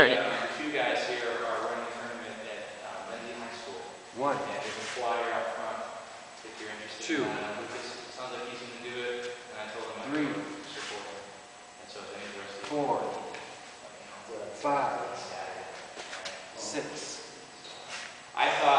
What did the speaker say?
thirty. Two guys here are running a tournament at uh, Lindsay High School. One. And there's a flyer out front if you're interested. Two. Uh, Lucas, sounds like he's gonna do it, and I told him I'd Three. support him. And so if any of. Four. Five. Six. I thought